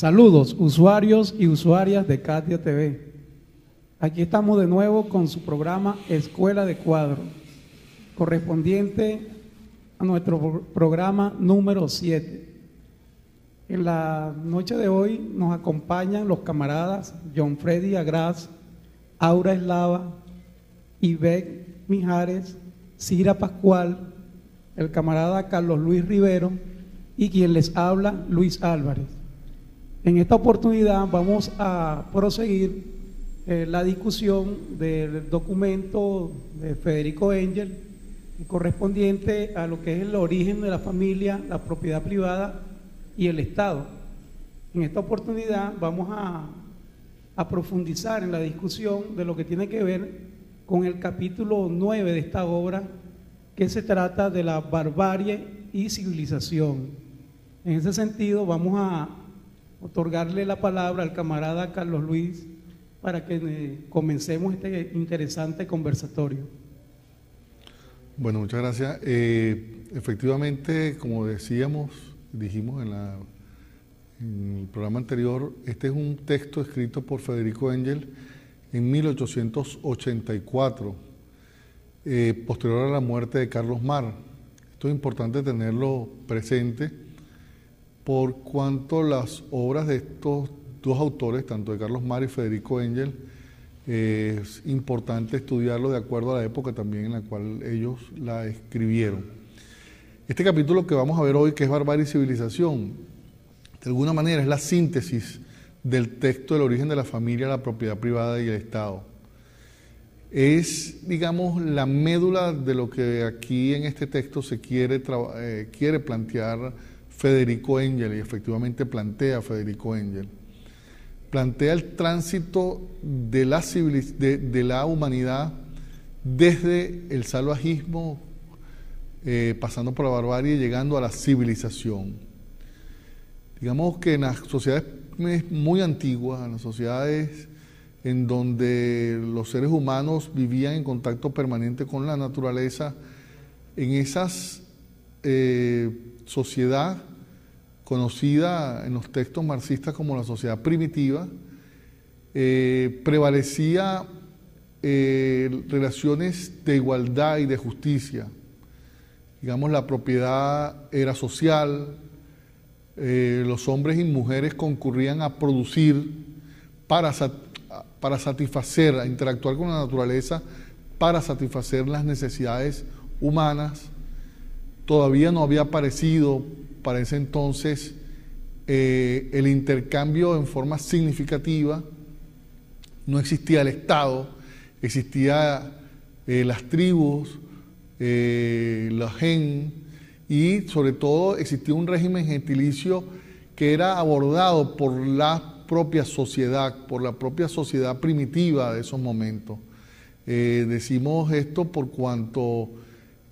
Saludos, usuarios y usuarias de Katia TV. Aquí estamos de nuevo con su programa Escuela de Cuadro, correspondiente a nuestro programa número 7. En la noche de hoy nos acompañan los camaradas John Freddy Agras, Aura Eslava, Ivette Mijares, Cira Pascual, el camarada Carlos Luis Rivero y quien les habla, Luis Álvarez. En esta oportunidad vamos a proseguir eh, la discusión del documento de Federico Engel correspondiente a lo que es el origen de la familia, la propiedad privada y el Estado. En esta oportunidad vamos a, a profundizar en la discusión de lo que tiene que ver con el capítulo 9 de esta obra, que se trata de la barbarie y civilización. En ese sentido, vamos a otorgarle la palabra al camarada Carlos Luis para que eh, comencemos este interesante conversatorio. Bueno, muchas gracias. Eh, efectivamente, como decíamos, dijimos en, en, el programa anterior, este es un texto escrito por Federico Engel en 1884, eh, posterior a la muerte de Carlos Mar. Esto es importante tenerlo presente por cuanto las obras de estos dos autores, tanto de Carlos Mar y Federico Engel, es importante estudiarlo de acuerdo a la época también en la cual ellos la escribieron. Este capítulo que vamos a ver hoy, que es Barbarie y Civilización, de alguna manera es la síntesis del texto del origen de la familia, la propiedad privada y el Estado. Es, digamos, la médula de lo que aquí en este texto se quiere, eh, quiere plantear Federico Engel, y efectivamente plantea Federico Engel plantea el tránsito de la, humanidad desde el salvajismo, eh, pasando por la barbarie, llegando a la civilización. Digamos que en las sociedades muy antiguas, en las sociedades en donde los seres humanos vivían en contacto permanente con la naturaleza, en esas eh, sociedades conocida en los textos marxistas como la sociedad primitiva, eh, prevalecía eh, relaciones de igualdad y de justicia. Digamos, la propiedad era social, eh, los hombres y mujeres concurrían a producir para, para satisfacer, a interactuar con la naturaleza, para satisfacer las necesidades humanas. Todavía no había aparecido para ese entonces eh, el intercambio en forma significativa, no existía el Estado, existía eh, las tribus, eh, la gen y sobre todo existía un régimen gentilicio que era abordado por la propia sociedad, por la propia sociedad primitiva de esos momentos. decimos esto por cuanto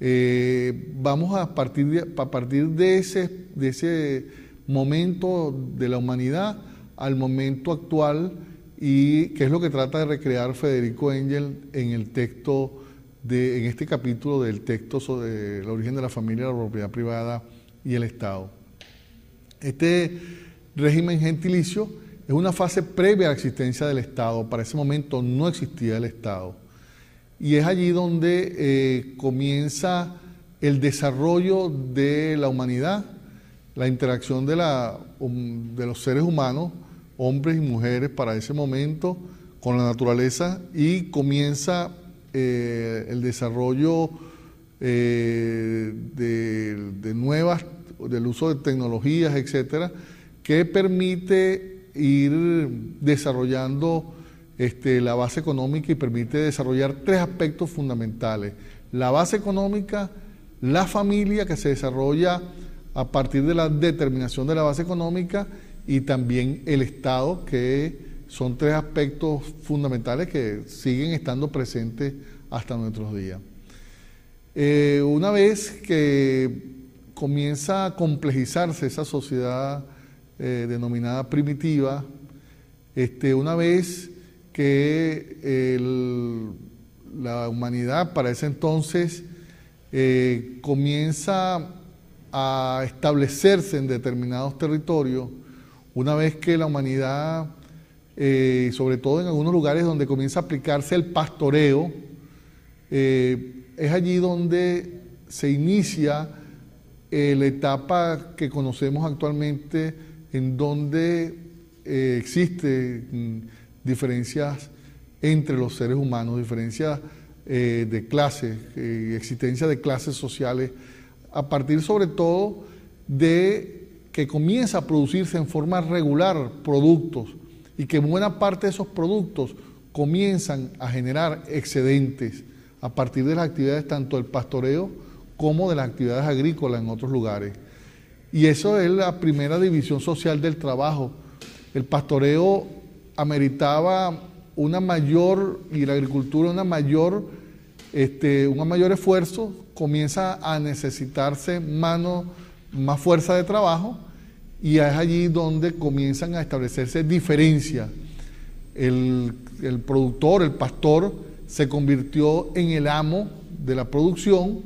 eh, vamos a partir, de, a partir de, ese, de ese momento de la humanidad al momento actual y que es lo que trata de recrear Federico Engel en el texto, de, en este capítulo del texto sobre el origen de la familia, la propiedad privada y el Estado. Este régimen gentilicio es una fase previa a la existencia del Estado. Para ese momento no existía el Estado. Y es allí donde eh, comienza el desarrollo de la humanidad, la interacción de, la, um, de los seres humanos, hombres y mujeres para ese momento, con la naturaleza y comienza eh, el desarrollo eh, de, de, nuevas, del uso de tecnologías, etcétera, que permite ir desarrollando este, la base económica y permite desarrollar tres aspectos fundamentales. La base económica, la familia que se desarrolla a partir de la determinación de la base económica y también el Estado, que son tres aspectos fundamentales que siguen estando presentes hasta nuestros días. Eh, una vez que comienza a complejizarse esa sociedad eh, denominada primitiva, este, una vez que la humanidad para ese entonces eh, comienza a establecerse en determinados territorios, una vez que la humanidad, eh, sobre todo en algunos lugares donde comienza a aplicarse el pastoreo, eh, es allí donde se inicia la etapa que conocemos actualmente, en donde existen diferencias entre los seres humanos, diferencias de clases, existencia de clases sociales, a partir sobre todo de que comienza a producirse en forma regular productos y que buena parte de esos productos comienzan a generar excedentes a partir de las actividades tanto del pastoreo como de las actividades agrícolas en otros lugares. Y eso es la primera división social del trabajo. El pastoreo ameritaba una mayor, y la agricultura una mayor, este, un mayor esfuerzo, comienza a necesitarse mano, más fuerza de trabajo, y es allí donde comienzan a establecerse diferencias. El, productor, el pastor, se convirtió en el amo de la producción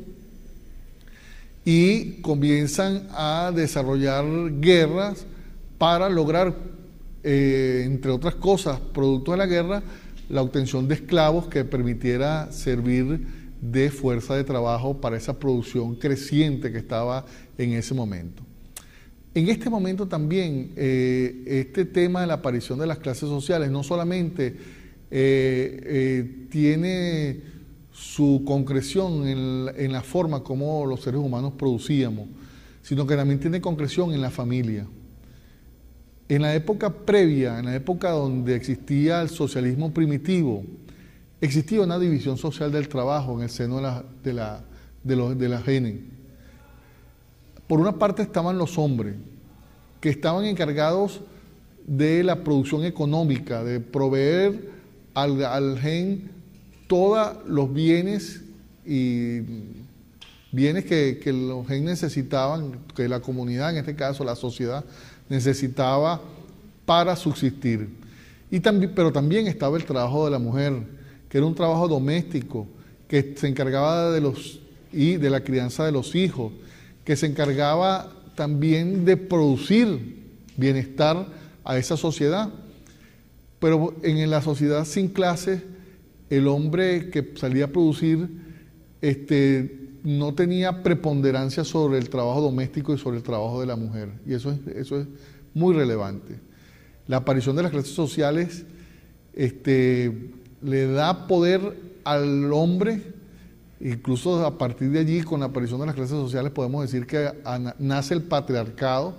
y comienzan a desarrollar guerras para lograr, eh, entre otras cosas, producto de la guerra, la obtención de esclavos que permitiera servir de fuerza de trabajo para esa producción creciente que estaba en ese momento. En este momento también eh, este tema de la aparición de las clases sociales no solamente eh, tiene su concreción en la, forma como los seres humanos producíamos, sino que también tiene concreción en la familia. En la época previa, en la época donde existía el socialismo primitivo, existía una división social del trabajo en el seno de la, de la, de la por una parte estaban los hombres, que estaban encargados de la producción económica, de proveer al, gen todos los bienes y bienes que, los gen necesitaban, que la comunidad, en este caso la sociedad, necesitaba para subsistir. Y también, pero también estaba el trabajo de la mujer, que era un trabajo doméstico, que se encargaba de, los, y de la crianza de los hijos, que se encargaba también de producir bienestar a esa sociedad. Pero en la sociedad sin clases, el hombre que salía a producir este, no tenía preponderancia sobre el trabajo doméstico y sobre el trabajo de la mujer. Y eso es, eso es muy relevante. La aparición de las clases sociales este, le da poder al hombre Incluso a partir de allí, con la aparición de las clases sociales, podemos decir que nace el patriarcado,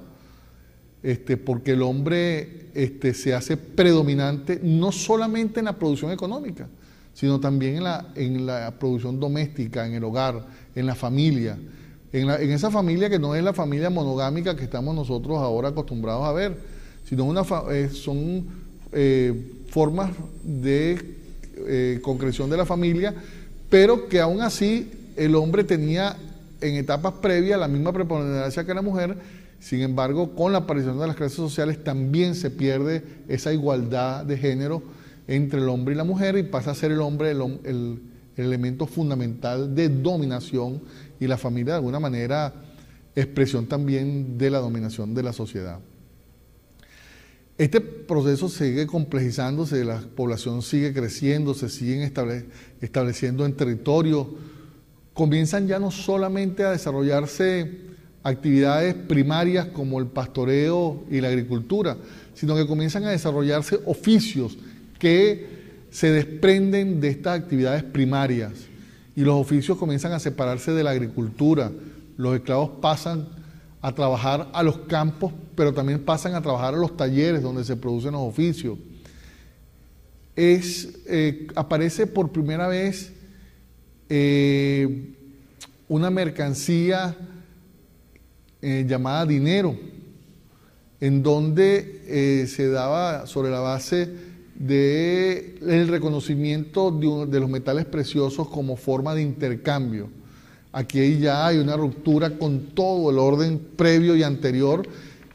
este, porque el hombre este, se hace predominante no solamente en la producción económica, sino también en la, en la producción doméstica, en el hogar, en la familia, en, esa familia que no es la familia monogámica que estamos nosotros ahora acostumbrados a ver, sino una eh, son eh, formas de eh, concreción de la familia pero que aún así el hombre tenía en etapas previas la misma preponderancia que la mujer, sin embargo, con la aparición de las clases sociales también se pierde esa igualdad de género entre el hombre y la mujer y pasa a ser el hombre el, elemento fundamental de dominación y la familia de alguna manera expresión también de la dominación de la sociedad. Este proceso sigue complejizándose, la población sigue creciendo, se siguen estableciendo en territorio, comienzan ya no solamente a desarrollarse actividades primarias como el pastoreo y la agricultura, sino que comienzan a desarrollarse oficios que se desprenden de estas actividades primarias y los oficios comienzan a separarse de la agricultura, los esclavos pasan a trabajar a los campos, pero también pasan a trabajar a los talleres donde se producen los oficios. Es, eh, aparece por primera vez eh, una mercancía eh, llamada dinero, en donde se daba sobre la base del reconocimiento de los metales preciosos como forma de intercambio Aquí ya hay una ruptura con todo el orden previo y anterior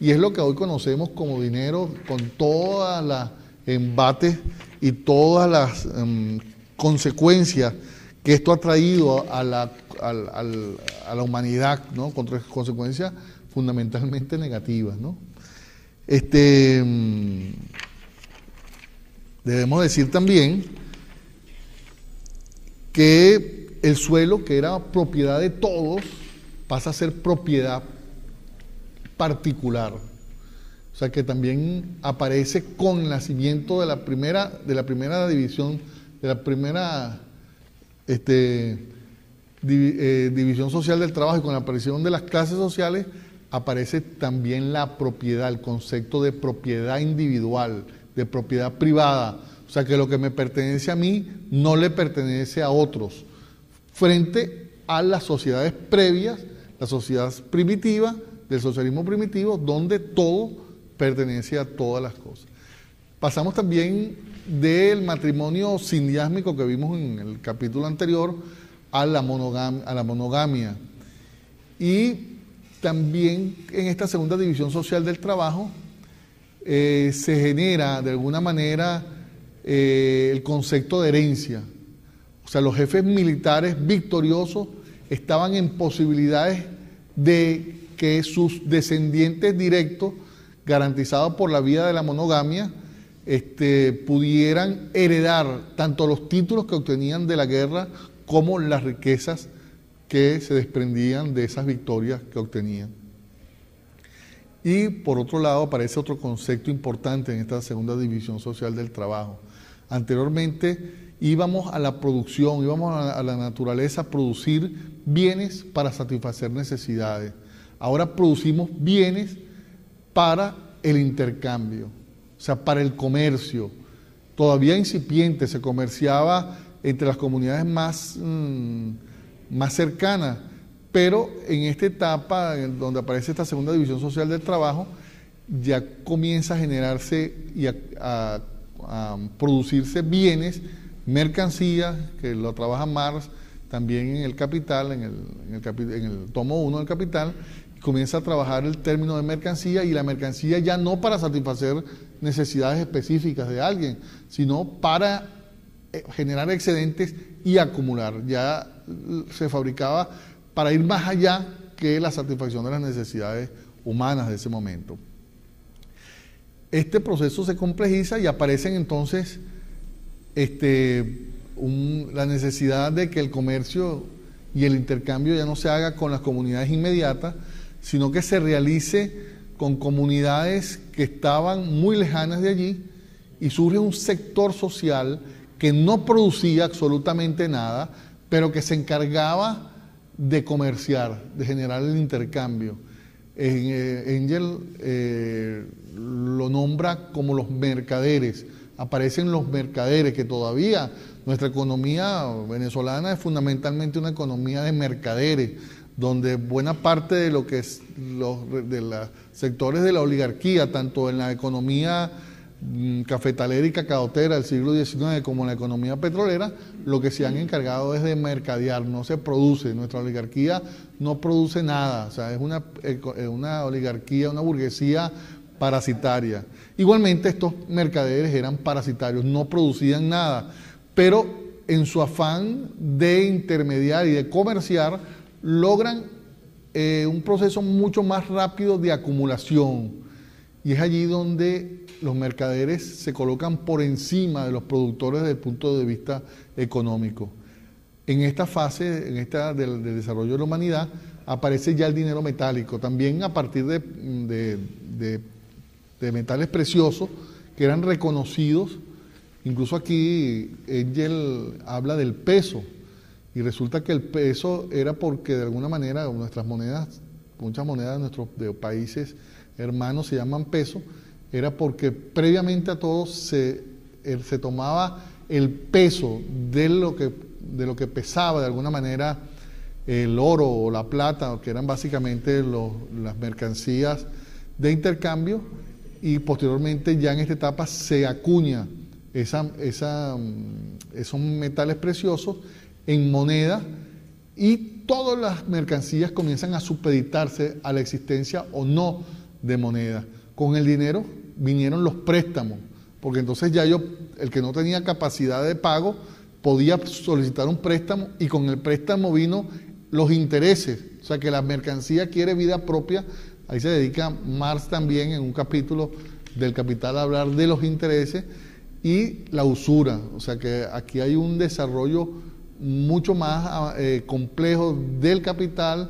y es lo que hoy conocemos como dinero, con todas las embates y todas las em, consecuencias que esto ha traído a la, humanidad, ¿no? con consecuencias fundamentalmente negativas. ¿no? Este, mm, debemos decir también que el suelo, que era propiedad de todos, pasa a ser propiedad particular. O sea que también aparece con nacimiento de la primera, de la primera división, de la primera este, eh, división social del trabajo y con la aparición de las clases sociales, aparece también la propiedad, el concepto de propiedad individual, de propiedad privada. O sea que lo que me pertenece a mí no le pertenece a otros, frente a las sociedades previas, la sociedad primitiva, del socialismo primitivo, donde todo pertenece a todas las cosas. Pasamos también del matrimonio sindiásmico que vimos en el capítulo anterior a la, monogamia, a la monogamia. Y también en esta segunda división social del trabajo eh, se genera de alguna manera eh, el concepto de herencia. O sea, los jefes militares victoriosos estaban en posibilidades de que sus descendientes directos, garantizados por la vía de la monogamia, este, pudieran heredar tanto los títulos que obtenían de la guerra como las riquezas que se desprendían de esas victorias que obtenían. Y por otro lado aparece otro concepto importante en esta segunda división social del trabajo. Anteriormente íbamos a la producción, íbamos a la naturaleza a producir bienes para satisfacer necesidades. Ahora producimos bienes para el intercambio, o sea, para el comercio. Todavía incipiente, se comerciaba entre las comunidades más, mm, más cercanas, pero en esta etapa, donde aparece esta segunda división social del trabajo, ya comienza a generarse y a, producirse bienes, mercancías, que lo trabaja Marx también en el Capital, en el, en en el tomo 1 del Capital, comienza a trabajar el término de mercancía y la mercancía ya no para satisfacer necesidades específicas de alguien, sino para eh, generar excedentes y acumular. Ya se fabricaba para ir más allá que la satisfacción de las necesidades humanas de ese momento. Este proceso se complejiza y aparecen entonces este, la necesidad de que el comercio y el intercambio ya no se haga con las comunidades inmediatas, sino que se realice con comunidades que estaban muy lejanas de allí y surge un sector social que no producía absolutamente nada, pero que se encargaba de comerciar, de generar el intercambio. Engel eh, eh, lo nombra como los mercaderes, aparecen los mercaderes, que todavía nuestra economía venezolana es fundamentalmente una economía de mercaderes, donde buena parte de lo que es los de los sectores de la oligarquía, tanto en la economía cafetalera y cacaotera del siglo XIX como la economía petrolera, lo que se han encargado es de mercadear, no se produce, nuestra oligarquía no produce nada, o sea, es una, una oligarquía, una burguesía parasitaria. Igualmente estos mercaderes eran parasitarios, no producían nada, pero en su afán de intermediar y de comerciar, logran eh, un proceso mucho más rápido de acumulación. Y es allí donde los mercaderes se colocan por encima de los productores desde el punto de vista económico. En esta fase, en esta del, desarrollo de la humanidad, aparece ya el dinero metálico, también a partir de, de metales preciosos que eran reconocidos. Incluso aquí Engel habla del peso, y resulta que el peso era porque de alguna manera nuestras monedas, muchas monedas de nuestros países hermanos se llaman peso, era porque previamente a todos se, se tomaba el peso de lo, que, de lo que pesaba de alguna manera el oro o la plata, que eran básicamente las mercancías de intercambio, y posteriormente ya en esta etapa se acuña esa, esa, mm, esos metales preciosos en moneda y todas las mercancías comienzan a supeditarse a la existencia o no de moneda. Con el dinero vinieron los préstamos, porque entonces ya yo, el que no tenía capacidad de pago, podía solicitar un préstamo y con el préstamo vino los intereses, o sea que la mercancía quiere vida propia Ahí se dedica Marx también en un capítulo del capital a hablar de los intereses y la usura. O sea que aquí hay un desarrollo mucho más eh, complejo del capital,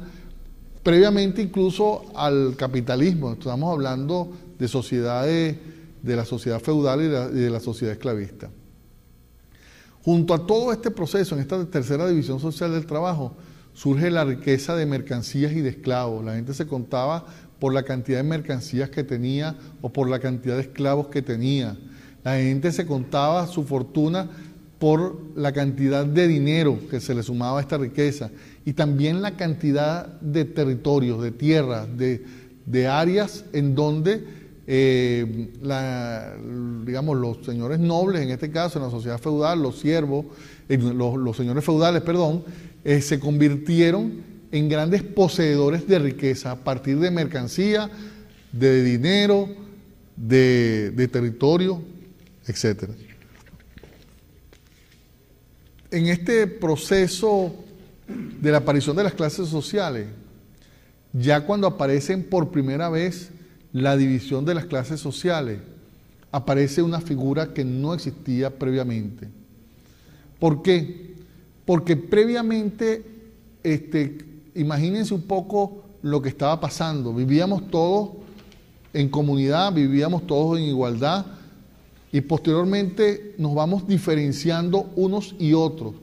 previamente incluso al capitalismo. Estamos hablando de sociedades, de la sociedad feudal y de la sociedad esclavista. Junto a todo este proceso, en esta tercera división social del trabajo, surge la riqueza de mercancías y de esclavos. La gente se contaba por la cantidad de mercancías que tenía o por la cantidad de esclavos que tenía. La gente se contaba su fortuna por la cantidad de dinero que se le sumaba a esta riqueza y también la cantidad de territorios, de tierras, de, áreas en donde eh, digamos, los señores nobles, en este caso en la sociedad feudal, los siervos, los, señores feudales, perdón, eh, se convirtieron en grandes poseedores de riqueza a partir de mercancía, de dinero, de, de territorio, etc. En este proceso de la aparición de las clases sociales, ya cuando aparecen por primera vez la división de las clases sociales, aparece una figura que no existía previamente. ¿Por qué? Porque previamente, este, imagínense un poco lo que estaba pasando. Vivíamos todos en comunidad, vivíamos todos en igualdad y posteriormente nos vamos diferenciando unos y otros.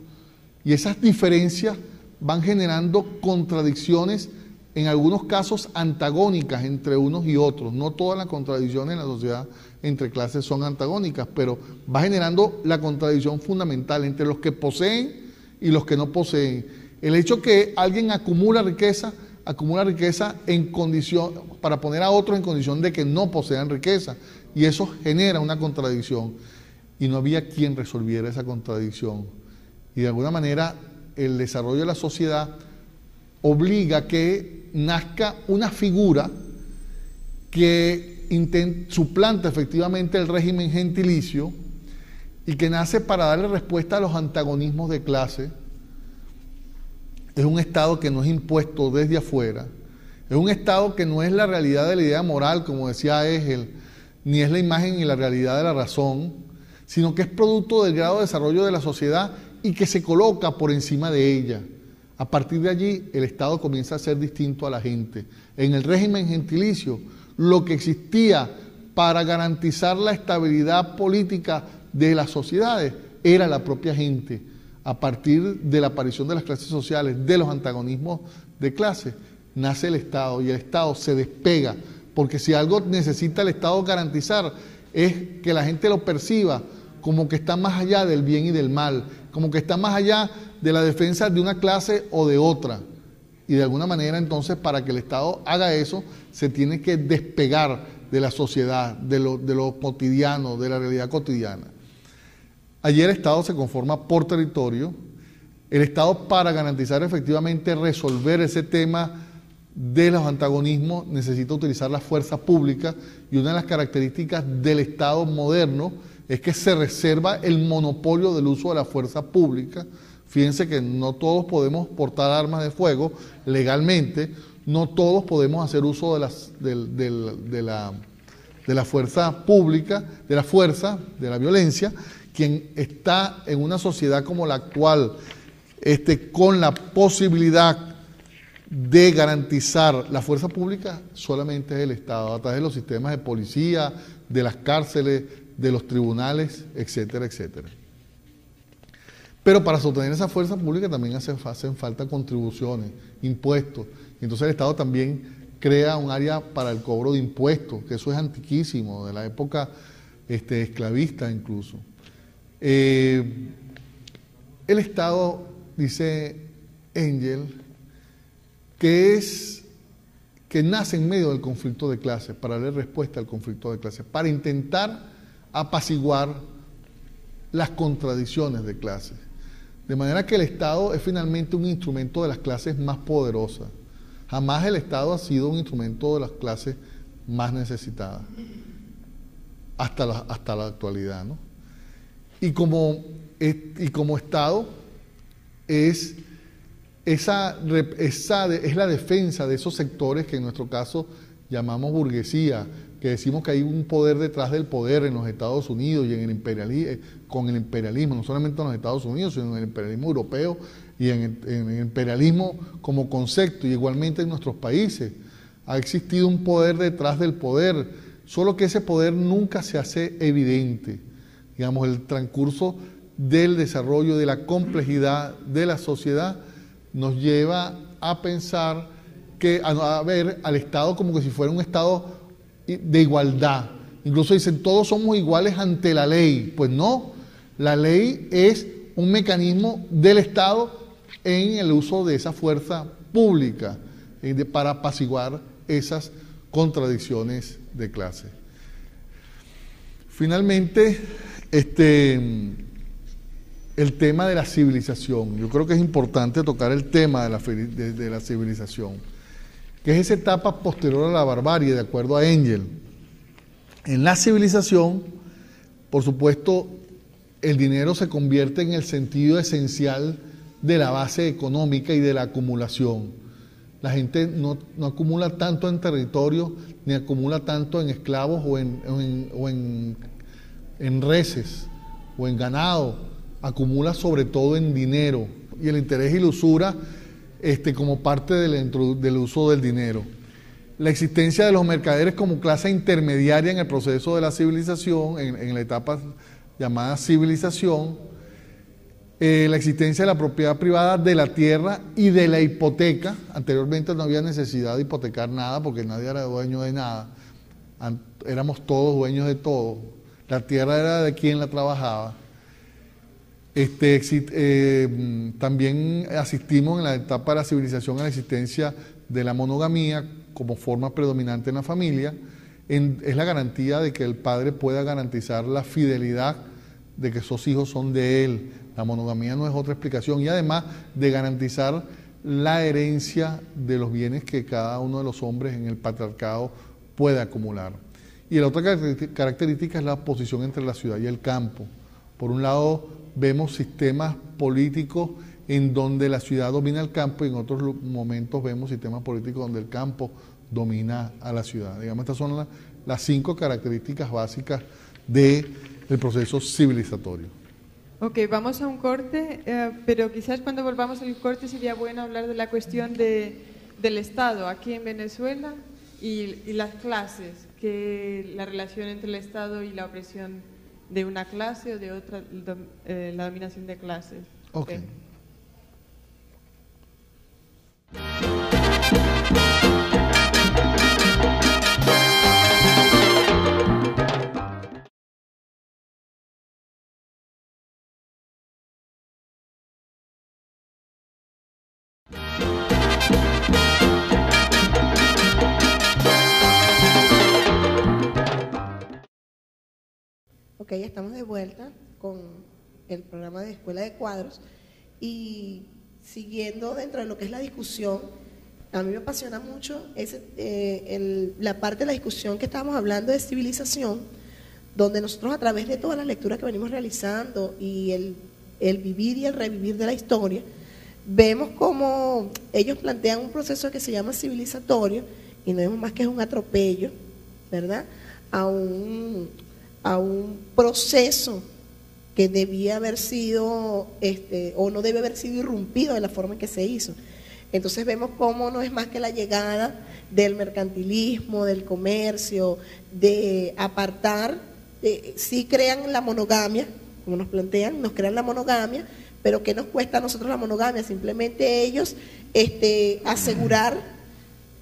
Y esas diferencias van generando contradicciones en algunos casos antagónicas entre unos y otros. No todas las contradicciones en la sociedad entre clases son antagónicas, pero va generando la contradicción fundamental entre los que poseen y los que no poseen. El hecho que alguien acumula riqueza, acumula riqueza en condición, para poner a otros en condición de que no posean riqueza. Y eso genera una contradicción. Y no había quien resolviera esa contradicción. Y de alguna manera el desarrollo de la sociedad obliga a que nazca una figura que suplanta efectivamente el régimen gentilicio y que nace para darle respuesta a los antagonismos de clase. Es un Estado que no es impuesto desde afuera, es un Estado que no es la realidad de la idea moral, como decía Hegel, ni es la imagen y la realidad de la razón, sino que es producto del grado de desarrollo de la sociedad y que se coloca por encima de ella. A partir de allí, el Estado comienza a ser distinto a la gente. En el régimen gentilicio, lo que existía para garantizar la estabilidad política de las sociedades era la propia gente. A partir de la aparición de las clases sociales, de los antagonismos de clase, nace el Estado y el Estado se despega, porque si algo necesita el Estado garantizar es que la gente lo perciba como que está más allá del bien y del mal, como que está más allá de la defensa de una clase o de otra. Y de alguna manera entonces para que el Estado haga eso, se tiene que despegar de la sociedad, de lo, cotidiano, de la realidad cotidiana. Allí el Estado se conforma por territorio. El Estado para garantizar efectivamente resolver ese tema de los antagonismos necesita utilizar la fuerza pública y una de las características del Estado moderno es que se reserva el monopolio del uso de la fuerza pública. Fíjense que no todos podemos portar armas de fuego legalmente, no todos podemos hacer uso de, las, de, la, de la fuerza pública, de la fuerza, de la violencia. Quien está en una sociedad como la actual, este, con la posibilidad de garantizar la fuerza pública, solamente es el Estado, a través de los sistemas de policía, de las cárceles, de los tribunales, etcétera, etcétera. Pero para sostener esa fuerza pública también hacen, falta contribuciones, impuestos. Entonces el Estado también crea un área para el cobro de impuestos, que eso es antiquísimo, de la época este, esclavista incluso. Eh, el Estado, dice Engel, que es que nace en medio del conflicto de clases, para darle respuesta al conflicto de clases, para intentar apaciguar las contradicciones de clases. De manera que el Estado es finalmente un instrumento de las clases más poderosas. Jamás el Estado ha sido un instrumento de las clases más necesitadas, hasta la, hasta la actualidad. ¿no? Y, como, y como Estado es, esa, esa, es la defensa de esos sectores que en nuestro caso llamamos burguesía, que decimos que hay un poder detrás del poder en los Estados Unidos y en el imperialismo, eh, con el imperialismo, no solamente en los Estados Unidos, sino en el imperialismo europeo y en el, imperialismo como concepto, y igualmente en nuestros países. Ha existido un poder detrás del poder, solo que ese poder nunca se hace evidente. Digamos, el transcurso del desarrollo, de la complejidad de la sociedad, nos lleva a pensar que, a, ver al Estado como que si fuera un Estado de igualdad. Incluso dicen, todos somos iguales ante la ley. Pues no, la ley es un mecanismo del Estado en el uso de esa fuerza pública eh, para apaciguar esas contradicciones de clase. Finalmente, este, el tema de la civilización. Yo creo que es importante tocar el tema de la, de la civilización, que es esa etapa posterior a la barbarie, de acuerdo a Engel. En la civilización, por supuesto, el dinero se convierte en el sentido esencial de la base económica y de la acumulación. La gente no, acumula tanto en territorio, ni acumula tanto en esclavos o en, o en, en, reses o en ganado, acumula sobre todo en dinero. Y el interés y la usura este, como parte del, uso del dinero. La existencia de los mercaderes como clase intermediaria en el proceso de la civilización, en, en la etapa llamada civilización, eh, la existencia de la propiedad privada de la tierra y de la hipoteca. Anteriormente no había necesidad de hipotecar nada porque nadie era dueño de nada. Éramos todos dueños de todo. La tierra era de quien la trabajaba. Este, eh, también asistimos en la etapa de la civilización a la existencia de la monogamía como forma predominante en la familia. es la garantía de que el padre pueda garantizar la fidelidad de que esos hijos son de él, la monogamía no es otra explicación y además de garantizar la herencia de los bienes que cada uno de los hombres en el patriarcado puede acumular. Y la otra característica es la posición entre la ciudad y el campo. Por un lado, vemos sistemas políticos en donde la ciudad domina el campo y en otros momentos vemos sistemas políticos donde el campo domina a la ciudad. Digamos, estas son las cinco características básicas del proceso civilizatorio. Ok, vamos a un corte, eh, pero quizás cuando volvamos al corte sería bueno hablar de la cuestión de, del Estado aquí en Venezuela y, las clases, que la relación entre el Estado y la opresión de una clase o de otra, eh, la dominación de clases. Okay. Ok, estamos de vuelta con el programa de Escuela de Cuadros y siguiendo dentro de lo que es la discusión, a mí me apasiona mucho eh, la parte de la discusión que estábamos hablando de civilización, donde nosotros a través de todas las lecturas que venimos realizando y el, el vivir y el revivir de la historia, vemos como ellos plantean un proceso que se llama civilizatorio y no vemos más que es un atropello, ¿verdad? A un, a un proceso que debía haber sido, este, o no debe haber sido irrumpido de la forma en que se hizo. Entonces vemos cómo no es más que la llegada del mercantilismo, del comercio, de apartar, si crean la monogamia, como nos plantean, nos crean la monogamia, pero ¿qué nos cuesta a nosotros la monogamia? Simplemente ellos este, asegurar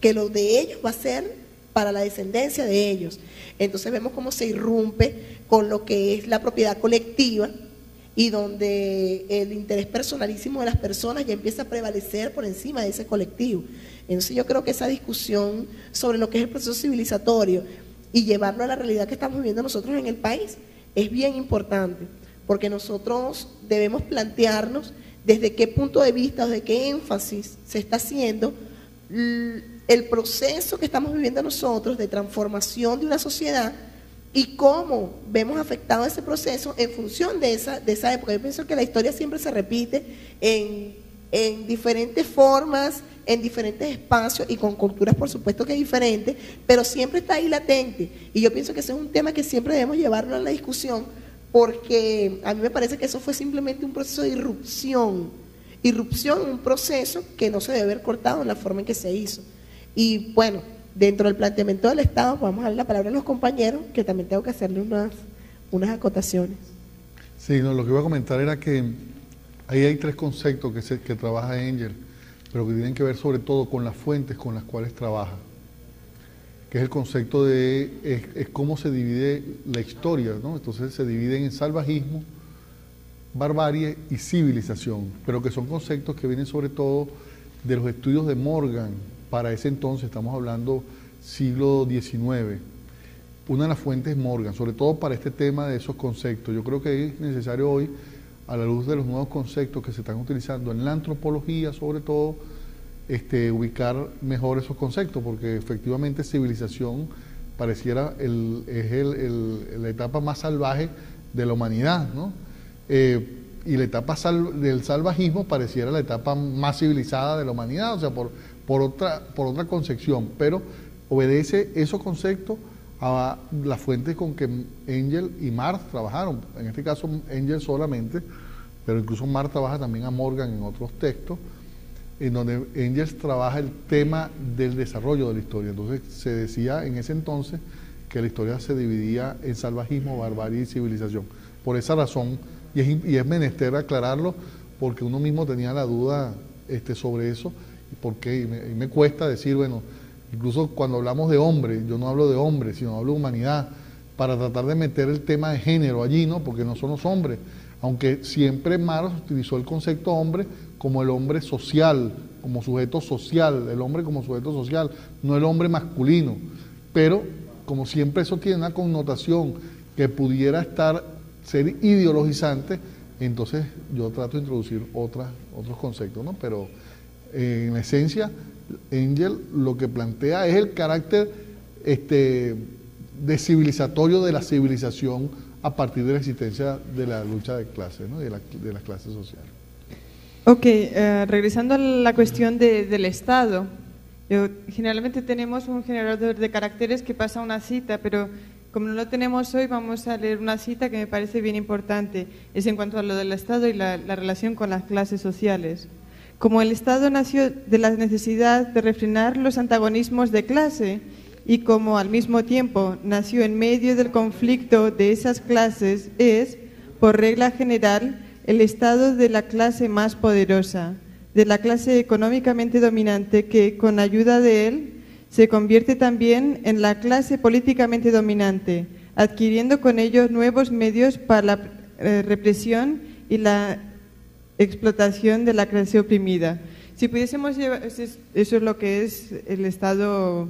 que lo de ellos va a ser para la descendencia de ellos. Entonces vemos cómo se irrumpe con lo que es la propiedad colectiva y donde el interés personalísimo de las personas ya empieza a prevalecer por encima de ese colectivo. Entonces yo creo que esa discusión sobre lo que es el proceso civilizatorio y llevarlo a la realidad que estamos viviendo nosotros en el país es bien importante, porque nosotros debemos plantearnos desde qué punto de vista, desde qué énfasis se está haciendo el proceso que estamos viviendo nosotros de transformación de una sociedad y cómo vemos afectado ese proceso en función de esa, de esa época. Yo pienso que la historia siempre se repite en, diferentes formas en diferentes espacios y con culturas por supuesto que diferentes, pero siempre está ahí latente. Y yo pienso que ese es un tema que siempre debemos llevarlo a la discusión, porque a mí me parece que eso fue simplemente un proceso de irrupción. Irrupción, un proceso que no se debe haber cortado en la forma en que se hizo. Y bueno, dentro del planteamiento del Estado, vamos a darle la palabra a los compañeros, que también tengo que hacerle unas, unas acotaciones. Sí, no, lo que iba a comentar era que ahí hay tres conceptos que, se, que trabaja Angel, pero que tienen que ver sobre todo con las fuentes con las cuales trabaja, que es el concepto de es, cómo se divide la historia, ¿no? Entonces se divide en salvajismo, barbarie y civilización, pero que son conceptos que vienen sobre todo de los estudios de Morgan, para ese entonces, estamos hablando siglo XIX. Una de las fuentes es Morgan, sobre todo para este tema de esos conceptos. Yo creo que es necesario hoy, a la luz de los nuevos conceptos que se están utilizando en la antropología, sobre todo, este, ubicar mejor esos conceptos, porque efectivamente civilización pareciera el, es la etapa más salvaje de la humanidad, ¿no? Eh, y la etapa del salvajismo pareciera la etapa más civilizada de la humanidad, o sea, por, por otra, por otra concepción, pero obedece esos conceptos a las fuentes con que Angel y Marx trabajaron. En este caso, Angel solamente, pero incluso Marx trabaja también a Morgan en otros textos, en donde Engels trabaja el tema del desarrollo de la historia. Entonces, se decía en ese entonces que la historia se dividía en salvajismo, barbarie y civilización. Por esa razón, y es, y es menester aclararlo, porque uno mismo tenía la duda este, sobre eso, porque y me, me, cuesta decir, bueno, incluso cuando hablamos de hombre, yo no hablo de hombre, sino hablo de humanidad, para tratar de meter el tema de género allí, ¿no? Porque no somos hombres. Aunque siempre Marx utilizó el concepto hombre como el hombre social, como sujeto social, el hombre como sujeto social, no el hombre masculino. Pero como siempre eso tiene una connotación que pudiera estar, ser ideologizante, entonces yo trato de introducir otras, otros conceptos, ¿no? Pero en esencia, Engel lo que plantea es el carácter este, de civilizatorio de la civilización a partir de la existencia de la lucha de clases, ¿no? de, la, las clases sociales. Ok, uh, regresando a la cuestión de, del Estado. Generalmente tenemos un generador de caracteres que pasa una cita, pero como no lo tenemos hoy, vamos a leer una cita que me parece bien importante. Es en cuanto a lo del Estado y la relación con las clases sociales. Como el Estado nació de la necesidad de refrenar los antagonismos de clase y como al mismo tiempo nació en medio del conflicto de esas clases, es, por regla general, el Estado de la clase más poderosa, de la clase económicamente dominante que, con ayuda de él, se convierte también en la clase políticamente dominante, adquiriendo con ello nuevos medios para la eh, represión y la explotación de la clase oprimida. Si pudiésemos llevar, eso es lo que es el Estado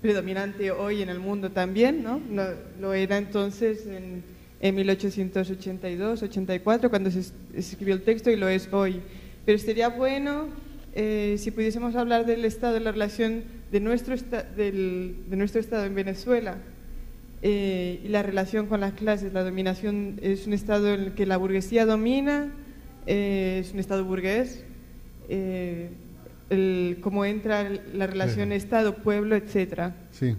predominante hoy en el mundo también, ¿no? lo era entonces en, en 1882, 84, cuando se escribió el texto y lo es hoy. Pero sería bueno eh, si pudiésemos hablar del Estado, de la relación de nuestro, del, de nuestro Estado en Venezuela, eh, y la relación con las clases. La dominación es un estado en el que la burguesía domina, eh, es un estado burgués, eh, el, cómo entra la relación Estado-pueblo, etcétera. Sí.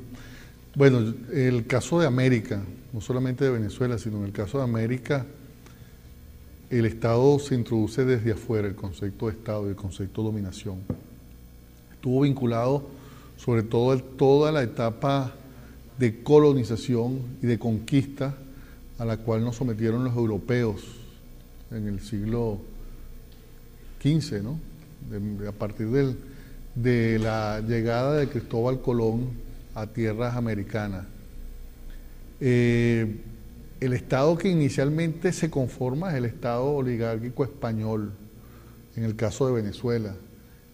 Bueno, el caso de América, no solamente de Venezuela, sino en el caso de América, el Estado se introduce desde afuera, el concepto de Estado y el concepto de dominación. Estuvo vinculado sobre todo toda la etapa de colonización y de conquista a la cual nos sometieron los europeos en el siglo XV, ¿no? a partir del, de la llegada de Cristóbal Colón a tierras americanas. Eh, el Estado que inicialmente se conforma es el Estado oligárquico español, en el caso de Venezuela,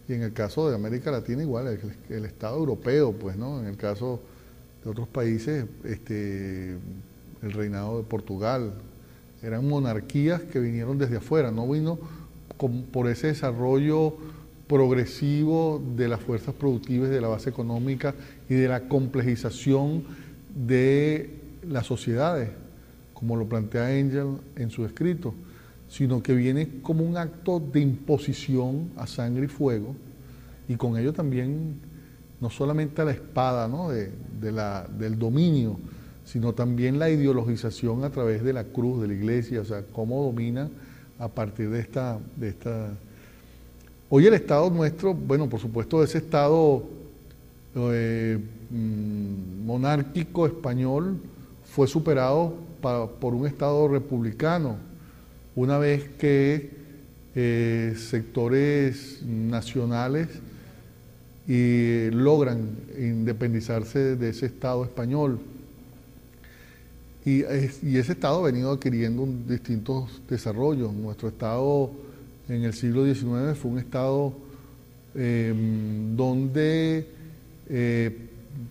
y en el caso de América Latina igual, el, el Estado europeo, pues, ¿no? En el caso de otros países, este, el reinado de Portugal. Eran monarquías que vinieron desde afuera, no vino por ese desarrollo progresivo de las fuerzas productivas, de la base económica y de la complejización de las sociedades, como lo plantea Engel en su escrito, sino que viene como un acto de imposición a sangre y fuego, y con ello también no solamente la espada de, la, del dominio, sino también la ideologización a través de la cruz de la iglesia, o sea, cómo domina a partir de esta, de esta... Hoy el Estado nuestro, bueno, por supuesto, ese Estado eh, mm, monárquico español fue superado por un Estado republicano, una vez que eh, sectores nacionales y logran independizarse de ese Estado español. Y, ese Estado ha venido adquiriendo distintos desarrollos. Nuestro Estado en el siglo XIX fue un Estado em, donde eh,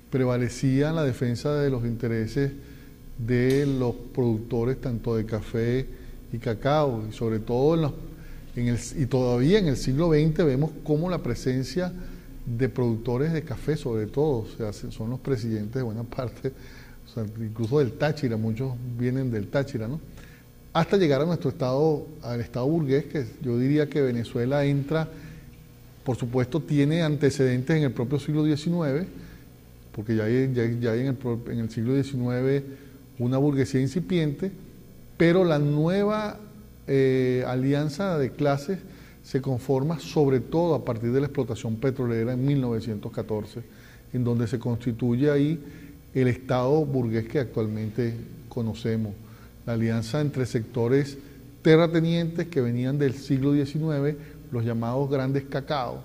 prevalecía la defensa de los intereses de los productores tanto de café y cacao, y sobre todo en, el, y todavía en el siglo XX vemos cómo la presencia de productores de café sobre todo, o sea, son los presidentes de buena parte, incluso del Táchira, muchos vienen del Táchira, ¿no? Hasta llegar a nuestro estado, al estado burgués, que yo diría que Venezuela entra, por supuesto, tiene antecedentes en el propio siglo XIX, porque ya hay, ya, hay en, el, en el siglo XIX una burguesía incipiente, pero la nueva eh, alianza de clases se conforma sobre todo a partir de la explotación petrolera en 1914, en donde se constituye ahí el Estado burgués que actualmente conocemos, la alianza entre sectores terratenientes que venían del siglo XIX, los llamados grandes cacao,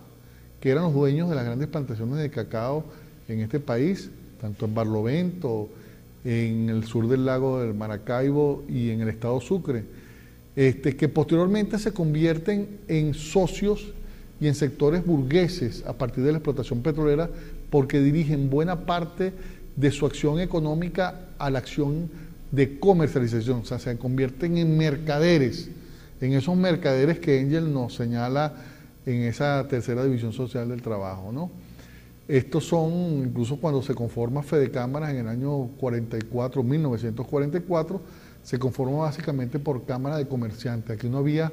que eran los dueños de las grandes plantaciones de cacao en este país, tanto en Barlovento, en el sur del lago del Maracaibo y en el estado Sucre este, que posteriormente se convierten en socios y en sectores burgueses a partir de la explotación petrolera porque dirigen buena parte de su acción económica a la acción de comercialización, o sea, se convierten en mercaderes, en esos mercaderes que Engel nos señala en esa tercera división social del trabajo, ¿no? Estos son, incluso cuando se conforma Fede Cámaras en el año 44, 1944, se conformó básicamente por Cámara de Comerciantes. Aquí no había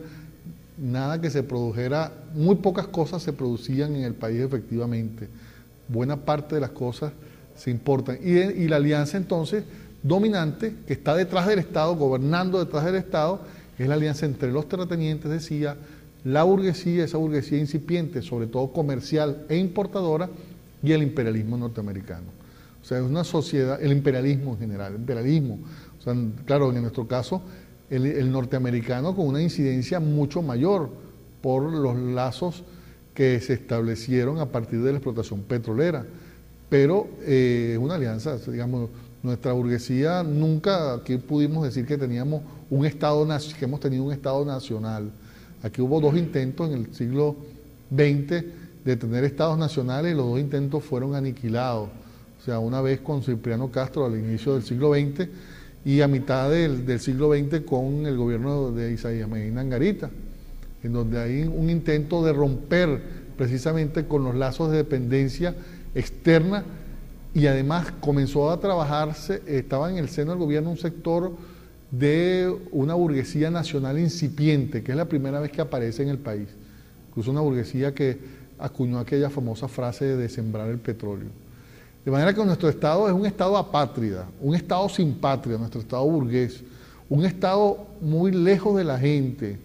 nada que se produjera, muy pocas cosas se producían en el país efectivamente. Buena parte de las cosas se importan. Y, la alianza entonces dominante, que está detrás del Estado, gobernando detrás del Estado, es la alianza entre los terratenientes, decía, la burguesía, esa burguesía incipiente, sobre todo comercial e importadora, y el imperialismo norteamericano. O sea, es una sociedad, el imperialismo en general, el imperialismo, o sea, claro, en nuestro caso, el, norteamericano con una incidencia mucho mayor por los lazos que se establecieron a partir de la explotación petrolera. Pero es eh, una alianza, digamos, nuestra burguesía nunca aquí pudimos decir que teníamos un Estado, que hemos tenido un Estado nacional. Aquí hubo dos intentos en el siglo XX de tener estados nacionales y los dos intentos fueron aniquilados. O sea, una vez con Cipriano Castro al inicio del siglo XX y a mitad del, siglo XX con el gobierno de Isaías Medina Angarita, en donde hay un intento de romper precisamente con los lazos de dependencia externa y además comenzó a trabajarse, estaba en el seno del gobierno un sector de una burguesía nacional incipiente, que es la primera vez que aparece en el país, incluso una burguesía que acuñó aquella famosa frase de sembrar el petróleo. De manera que nuestro Estado es un Estado apátrida, un Estado sin patria, nuestro Estado burgués, un Estado muy lejos de la gente,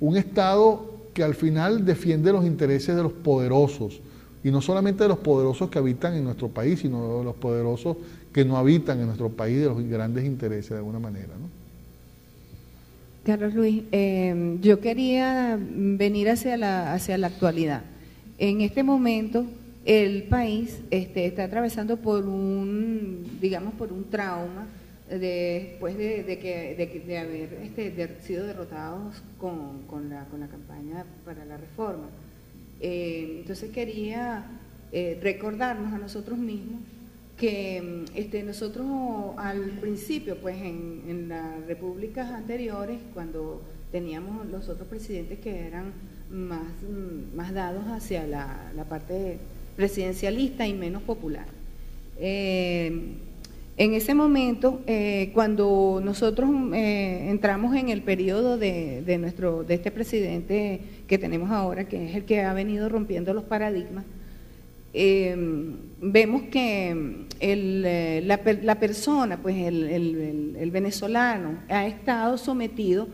un Estado que al final defiende los intereses de los poderosos, y no solamente de los poderosos que habitan en nuestro país, sino de los poderosos que no habitan en nuestro país, de los grandes intereses de alguna manera. Carlos Luis, eh, yo quería venir hacia la, hacia la actualidad. En este momento, el país este, está atravesando por un, digamos, por un trauma después de, que, de, haber este, sido derrotados con, la, campaña para la reforma. Eh, entonces quería eh, recordarnos a nosotros mismos que este, nosotros al principio, pues en, en las repúblicas anteriores, cuando teníamos los otros presidentes que eran más, más dados hacia la, la parte presidencialista y menos popular. Eh, En ese momento, eh, cuando nosotros eh, entramos en el periodo de, de, nuestro, de este presidente que tenemos ahora, que es el que ha venido rompiendo los paradigmas, vemos que la, persona, pues el, el, el, venezolano, ha estado sometido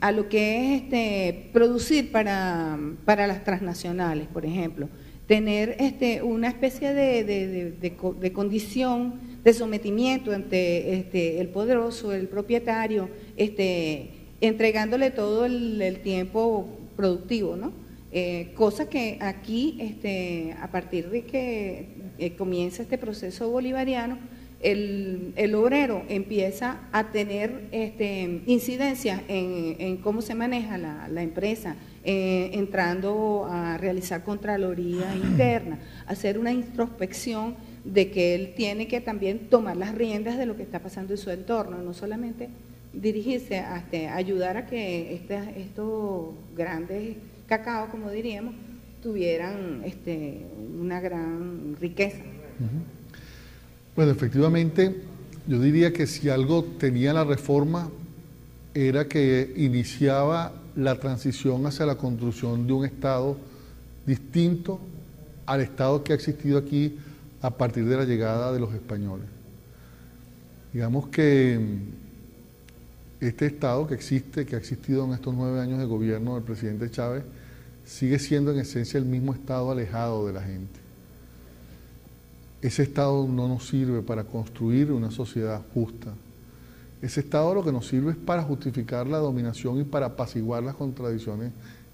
a lo que es este, producir para, para las transnacionales, por ejemplo tener este, una especie de, de, de, condición de sometimiento ante este, el poderoso, el propietario, este, entregándole todo el, tiempo productivo, ¿no? Eh, cosa que aquí, a partir de que eh, comienza este proceso bolivariano, el, el, obrero empieza a tener este, incidencias en, cómo se maneja la empresa, eh, entrando a realizar contraloría interna, hacer una introspección de que él tiene que también tomar las riendas de lo que está pasando en su entorno, no solamente dirigirse a ayudar a que este, estos grandes cacaos, como diríamos, tuvieran este, una gran riqueza. Bueno, efectivamente, yo diría que si algo tenía la reforma era que iniciaba la transición hacia la construcción de un Estado distinto al Estado que ha existido aquí a partir de la llegada de los españoles. Digamos que este Estado que existe, que ha existido en estos nueve años de gobierno del presidente Chávez, sigue siendo en esencia el mismo Estado alejado de la gente. Ese Estado no nos sirve para construir una sociedad justa, ese Estado lo que nos sirve es para justificar la dominación y para apaciguar las contradicciones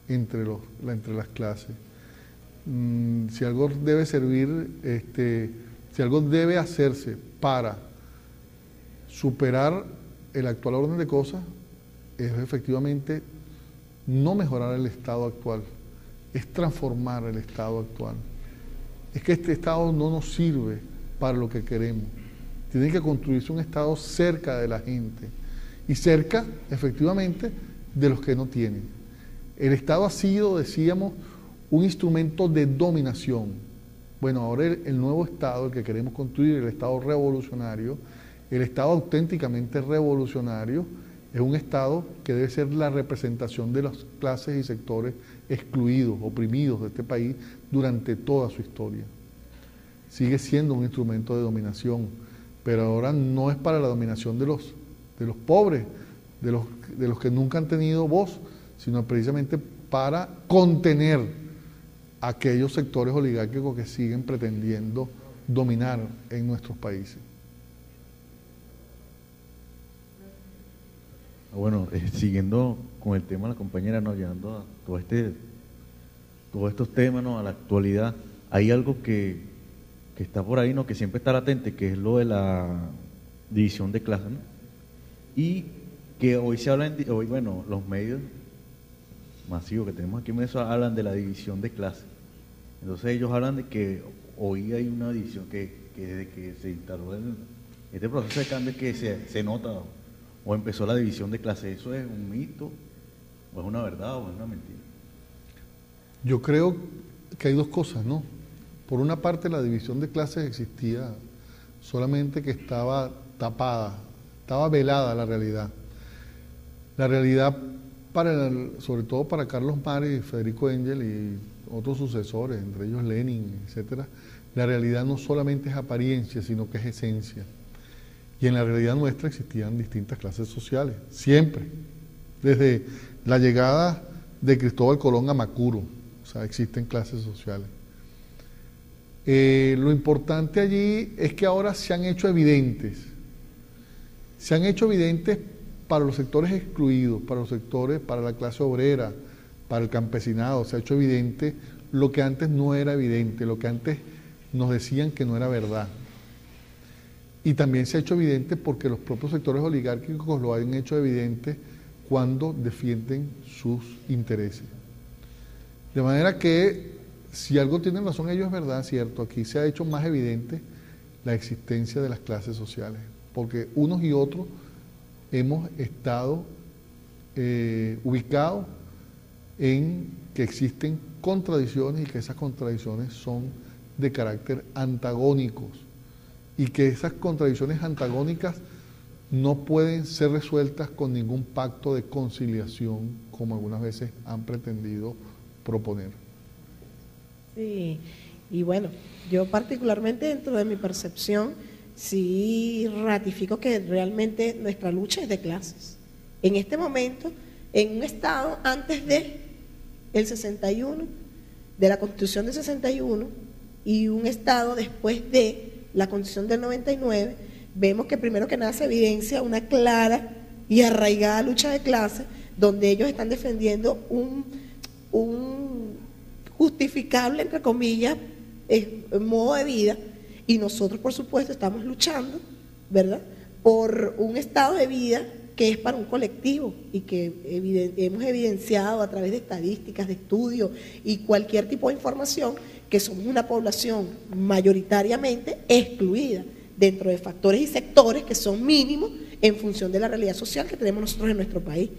entre, las clases. Mm, si algo debe servir, este, si algo debe hacerse para superar el actual orden de cosas, es efectivamente no mejorar el estado actual, es transformar el estado actual. Es que este estado no nos sirve para lo que queremos. Tiene que construirse un Estado cerca de la gente y cerca, efectivamente, de los que no tienen. El Estado ha sido, decíamos, un instrumento de dominación. Bueno, ahora el, el, nuevo Estado, el que queremos construir, el Estado revolucionario, el Estado auténticamente revolucionario, es un Estado que debe ser la representación de las clases y sectores excluidos, oprimidos de este país durante toda su historia. Sigue siendo un instrumento de dominación pero ahora no es para la dominación de los, de los pobres, de los, de los que nunca han tenido voz, sino precisamente para contener aquellos sectores oligárquicos que siguen pretendiendo dominar en nuestros países. Bueno, eh, siguiendo con el tema de la compañera, ¿no? llevando a todo este, todos estos temas ¿no? a la actualidad, hay algo que que está por ahí, ¿no? que siempre está latente, que es lo de la división de clases. ¿no? Y que hoy se habla, hoy, bueno, los medios masivos que tenemos aquí en Venezuela hablan de la división de clases. Entonces ellos hablan de que hoy hay una división que, que desde que se instaló este proceso de cambio que se, se nota o empezó la división de clases. ¿Eso es un mito o es una verdad o es una mentira? Yo creo que hay dos cosas, ¿no? Por una parte, la división de clases existía, solamente que estaba tapada, estaba velada la realidad. La realidad, para sobre todo para Carlos Mari, Federico Engel y otros sucesores, entre ellos Lenin, etcétera, la realidad no solamente es apariencia, sino que es esencia. Y en la realidad nuestra existían distintas clases sociales, siempre, desde la llegada de Cristóbal Colón a Macuro, o sea, existen clases sociales. Eh, lo importante allí es que ahora se han hecho evidentes, se han hecho evidentes para los sectores excluidos, para los sectores, para la clase obrera, para el campesinado, se ha hecho evidente lo que antes no era evidente, lo que antes nos decían que no era verdad. Y también se ha hecho evidente porque los propios sectores oligárquicos lo han hecho evidente cuando defienden sus intereses. De manera que si algo tienen razón ellos es verdad, cierto, aquí se ha hecho más evidente la existencia de las clases sociales, porque unos y otros hemos estado eh, ubicados en que existen contradicciones y que esas contradicciones son de carácter antagónicos y que esas contradicciones antagónicas no pueden ser resueltas con ningún pacto de conciliación como algunas veces han pretendido proponer. Sí, y bueno, yo particularmente dentro de mi percepción, sí ratifico que realmente nuestra lucha es de clases. En este momento, en un Estado antes de el 61, de la Constitución del 61, y un Estado después de la Constitución del 99, vemos que primero que nada se evidencia una clara y arraigada lucha de clases, donde ellos están defendiendo un, un justificable, entre comillas, modo de vida, y nosotros, por supuesto, estamos luchando, ¿verdad?, por un estado de vida que es para un colectivo y que hemos evidenciado a través de estadísticas, de estudios y cualquier tipo de información que somos una población mayoritariamente excluida dentro de factores y sectores que son mínimos en función de la realidad social que tenemos nosotros en nuestro país.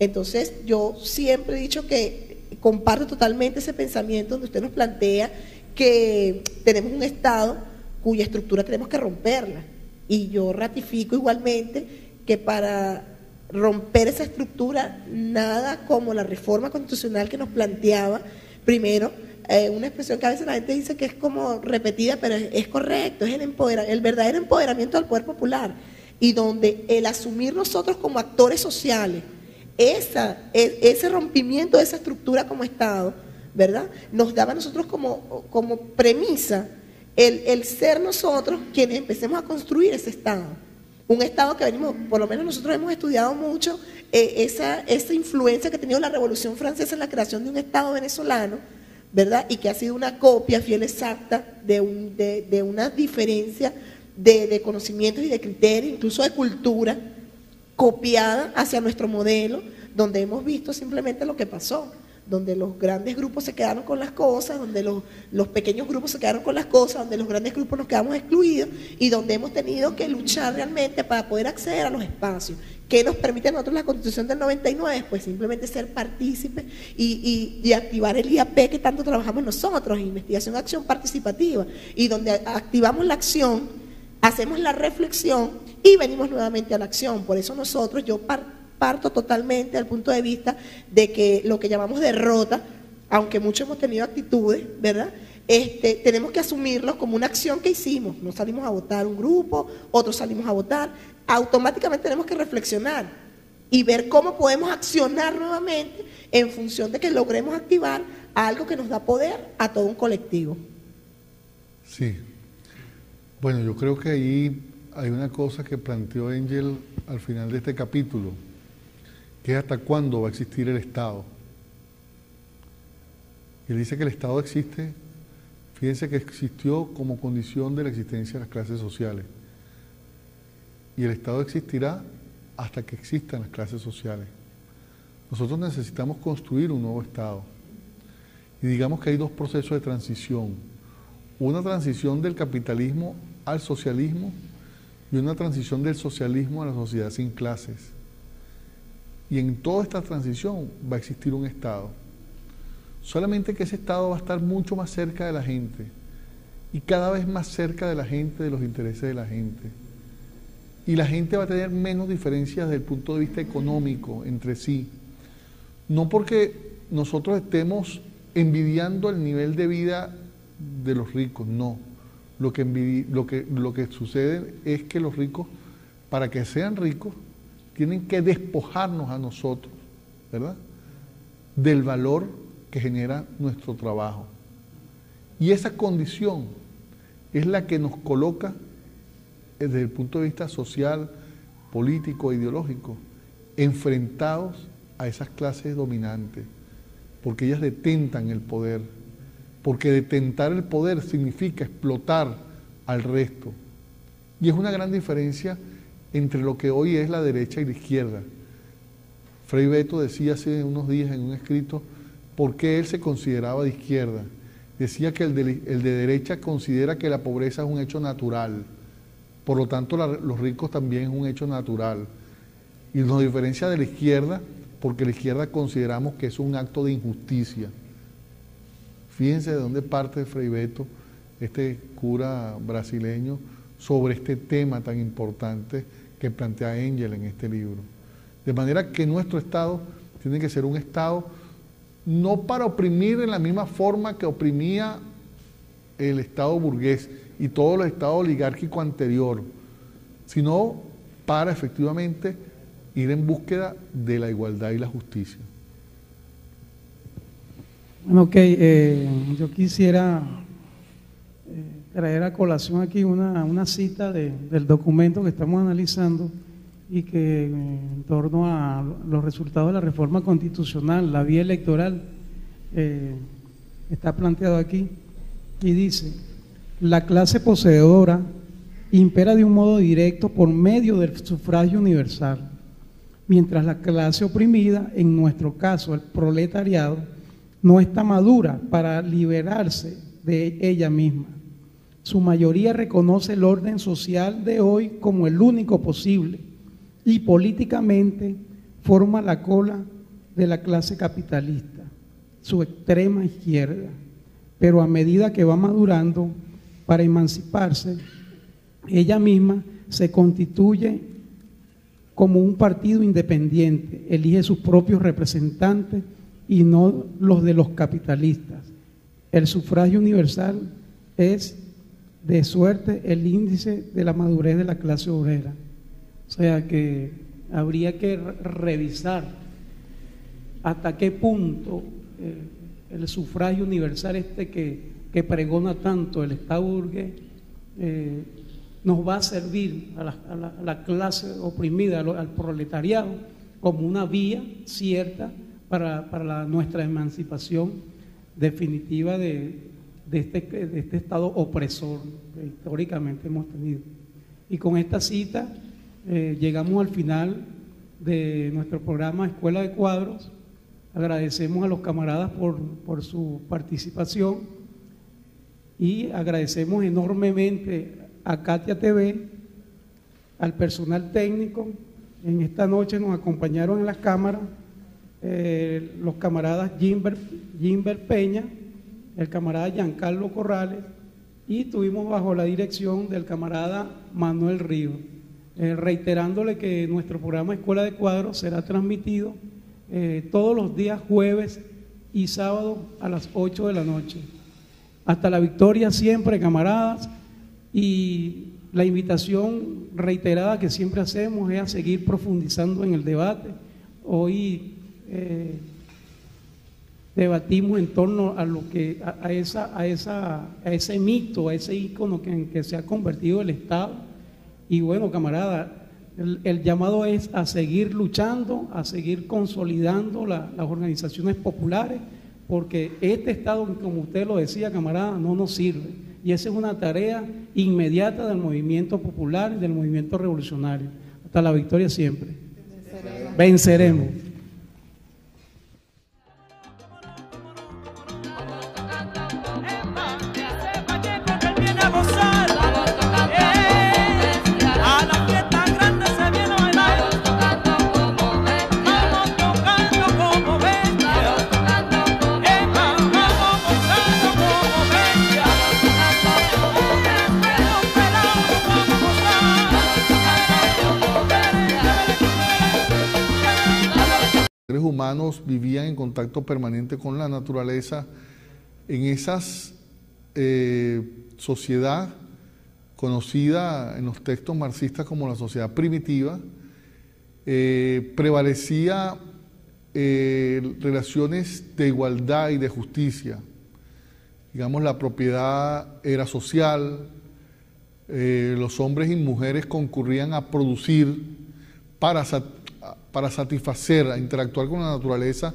Entonces, yo siempre he dicho que comparto totalmente ese pensamiento donde usted nos plantea que tenemos un Estado cuya estructura tenemos que romperla. Y yo ratifico igualmente que para romper esa estructura, nada como la reforma constitucional que nos planteaba, primero, eh, una expresión que a veces la gente dice que es como repetida, pero es, correcto, es el, el verdadero empoderamiento del poder popular, y donde el asumir nosotros como actores sociales, esa, e, ese rompimiento de esa estructura como Estado, ¿verdad? Nos daba a nosotros como, como premisa el, ser nosotros quienes empecemos a construir ese Estado. Un Estado que venimos, por lo menos nosotros hemos estudiado mucho eh, esa, esa influencia que ha tenido la Revolución Francesa en la creación de un Estado venezolano, ¿verdad? Y que ha sido una copia fiel exacta de, un, de, una diferencia de, de, conocimientos y de criterios, incluso de cultura, copiada hacia nuestro modelo, donde hemos visto simplemente lo que pasó donde los grandes grupos se quedaron con las cosas, donde los, los, pequeños grupos se quedaron con las cosas, donde los grandes grupos nos quedamos excluidos y donde hemos tenido que luchar realmente para poder acceder a los espacios. ¿Qué nos permite a nosotros la Constitución del 99? Pues simplemente ser partícipes y, y, activar el IAP que tanto trabajamos nosotros, investigación, acción participativa, y donde activamos la acción, hacemos la reflexión y venimos nuevamente a la acción. Por eso nosotros, yo parto totalmente al punto de vista de que lo que llamamos derrota, aunque muchos hemos tenido actitudes, ¿verdad? Este, tenemos que asumirlo como una acción que hicimos. No salimos a votar un grupo, otros salimos a votar. Automáticamente tenemos que reflexionar y ver cómo podemos accionar nuevamente en función de que logremos activar algo que nos da poder a todo un colectivo. Sí. Bueno, yo creo que ahí hay una cosa que planteó Angel al final de este capítulo que es hasta cuándo va a existir el Estado. Y él dice que el Estado existe, fíjense que existió como condición de la existencia de las clases sociales. Y el Estado existirá hasta que existan las clases sociales. Nosotros necesitamos construir un nuevo Estado. Y digamos que hay dos procesos de transición. Una transición del capitalismo al socialismo una transición del socialismo a la sociedad sin clases. Y en toda esta transición va a existir un Estado. Solamente que ese Estado va a estar mucho más cerca de la gente y cada vez más cerca de la gente, de los intereses de la gente. Y la gente va a tener menos diferencias desde el punto de vista económico entre sí. No porque nosotros estemos envidiando el nivel de vida de los ricos, no. Lo que, lo que, lo que sucede es que los ricos, para que sean ricos, tienen que despojarnos a nosotros, ¿verdad? Del valor que genera nuestro trabajo. Y esa condición es la que nos coloca desde el punto de vista social, político, ideológico, enfrentados a esas clases dominantes, porque ellas detentan el poder, porque detentar el poder significa explotar al resto. Y es una gran diferencia entre lo que hoy es la derecha y la izquierda. Frei Beto decía hace unos días en un escrito por qué él se consideraba de izquierda. Decía que el de, derecha considera que la pobreza es un hecho natural, por lo tanto los ricos también es un hecho natural. Y nos diferencia de la izquierda porque la izquierda consideramos que es un acto de injusticia. Fíjense de dónde parte Frei Beto, este cura brasileño, sobre este tema tan importante que plantea Angel en este libro. De manera que nuestro Estado tiene que ser un Estado no para oprimir en la misma forma que oprimía el Estado burgués y todos los estados oligárquicos anterior, sino para efectivamente ir en búsqueda de la igualdad y la justicia. Ok, eh, yo quisiera eh, traer a colación aquí una, una cita del documento que estamos analizando y que eh, en torno a los resultados de la reforma constitucional, la vía electoral, está planteado aquí y dice, la clase poseedora impera de un modo directo por medio del sufragio universal, mientras la clase oprimida, en nuestro caso el proletariado, no está madura para liberarse de ella misma. Su mayoría reconoce el orden social de hoy como el único posible y políticamente forma la cola de la clase capitalista, su extrema izquierda. Pero a medida que va madurando para emanciparse, ella misma se constituye como un partido independiente, elige sus propios representantes y no los de los capitalistas. El sufragio universal es de suerte el índice de la madurez de la clase obrera. O sea que habría que revisar hasta qué punto eh, el sufragio universal este que, pregona tanto el Estado burgués eh, nos va a servir a la, clase oprimida, al, proletariado, como una vía cierta para, nuestra emancipación definitiva de, este, de este estado opresor que históricamente hemos tenido. Y con esta cita eh, llegamos al final de nuestro programa Escuela de Cuadros. Agradecemos a los camaradas por, por su participación y agradecemos enormemente a Katia TV, al personal técnico. En esta noche nos acompañaron en las cámaras eh, los camaradas Jimber, Peña, el camarada Giancarlo Corrales y tuvimos bajo la dirección del camarada Manuel Río, eh, reiterándole que nuestro programa Escuela de Cuadros será transmitido eh, todos los días jueves y sábado a las 8 de la noche. Hasta la victoria siempre, camaradas, y la invitación reiterada que siempre hacemos es a seguir profundizando en el debate. Hoy eh, debatimos en torno a lo que a, esa, a, esa, a ese mito, a ese ícono que, en que se ha convertido el Estado. Y bueno, camarada, el, llamado es a seguir luchando, a seguir consolidando las organizaciones populares, porque este Estado, como usted lo decía, camarada, no nos sirve. Y esa es una tarea inmediata del movimiento popular y del movimiento revolucionario. Hasta la victoria siempre. Venceremos. Vivían en contacto permanente con la naturaleza, en esa eh, sociedad conocida en los textos marxistas como la sociedad primitiva, eh, prevalecía eh, relaciones de igualdad y de justicia. Digamos, la propiedad era social, los hombres y mujeres concurrían a producir para para satisfacer, a interactuar con la naturaleza,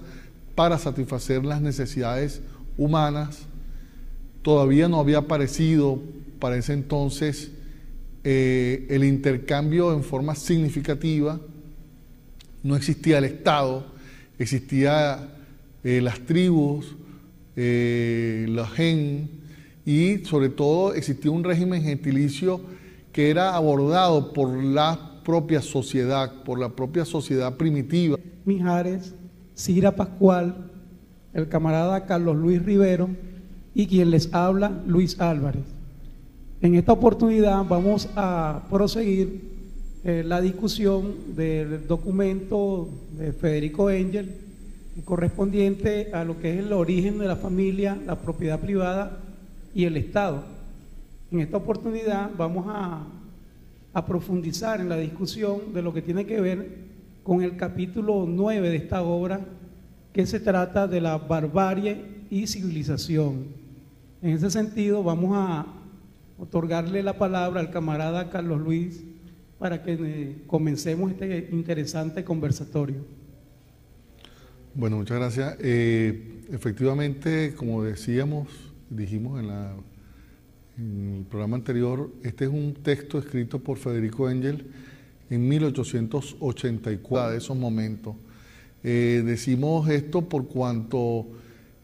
para satisfacer las necesidades humanas. Todavía no había aparecido para ese entonces eh, el intercambio en forma significativa, no existía el Estado, existía eh, las tribus, eh, la gen y sobre todo existía un régimen gentilicio que era abordado por la propia sociedad, por la propia sociedad primitiva. Mijares, Cira Pascual, el camarada Carlos Luis Rivero y quien les habla, Luis Álvarez. En esta oportunidad vamos a proseguir eh, la discusión del documento de Federico Engel correspondiente a lo que es el origen de la familia, la propiedad privada y el Estado. En esta oportunidad vamos a, a profundizar en la discusión de lo que tiene que ver con el capítulo 9 de esta obra, que se trata de la barbarie y civilización. En ese sentido, vamos a otorgarle la palabra al camarada Carlos Luis para que eh, comencemos este interesante conversatorio. Bueno, muchas gracias. Eh, efectivamente, como decíamos, dijimos en, la, en, el programa anterior, este es un texto escrito por Federico Engel en 1884, de esos momentos. Eh, decimos esto por cuanto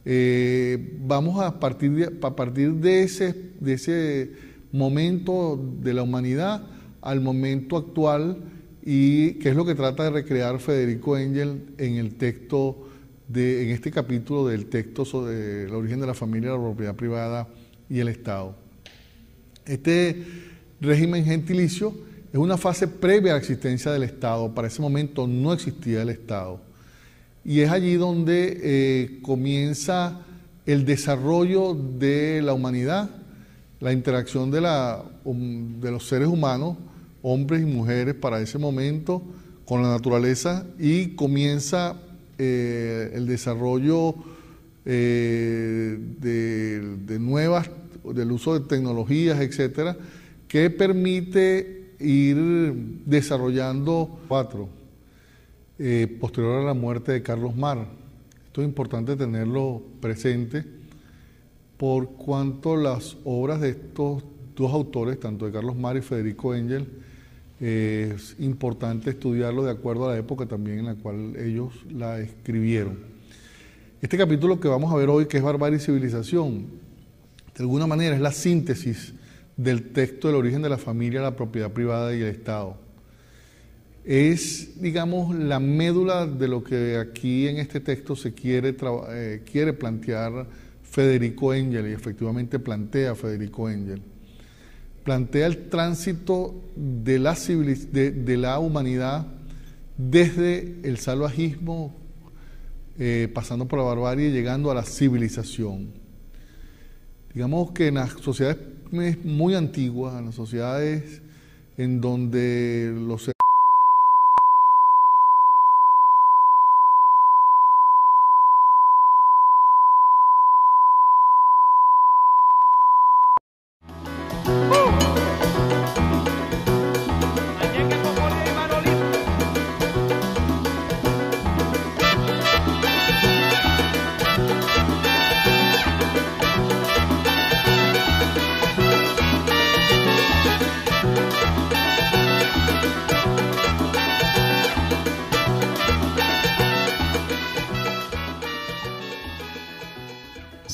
eh, vamos a partir, de, a partir de, ese, de ese momento de la humanidad al momento actual y que es lo que trata de recrear Federico Engel en el texto, de, en este capítulo del texto sobre el origen de la familia, la propiedad privada y el Estado. Este régimen gentilicio es una fase previa a la existencia del Estado. Para ese momento no existía el Estado. Y es allí donde eh, comienza el desarrollo de la humanidad, la interacción de, la, um, de los seres humanos hombres y mujeres para ese momento con la naturaleza y comienza eh, el desarrollo eh, de, nuevas, del uso de tecnologías, etcétera, que permite ir desarrollando cuatro, eh, posterior a la muerte de Carlos Mar. Esto es importante tenerlo presente por cuanto las obras de estos dos autores, tanto de Carlos Mar y Federico Engel, es importante estudiarlo de acuerdo a la época también en la cual ellos la escribieron. Este capítulo que vamos a ver hoy, que es Barbarie y Civilización, de alguna manera es la síntesis del texto del origen de la familia, la propiedad privada y el Estado. Es, digamos, la médula de lo que aquí en este texto se quiere, eh, quiere plantear Federico Engel, y efectivamente plantea Federico Engel plantea el tránsito de la, humanidad desde el salvajismo, eh, pasando por la barbarie, llegando a la civilización. Digamos que en las sociedades muy antiguas, en las sociedades en donde los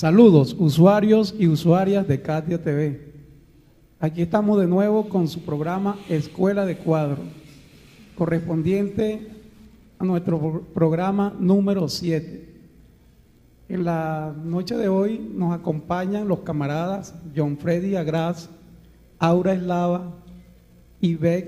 Saludos, usuarios y usuarias de Katia TV. Aquí estamos de nuevo con su programa Escuela de Cuadro, correspondiente a nuestro programa número 7. En la noche de hoy nos acompañan los camaradas John Freddy Agras, Aura Eslava y Beck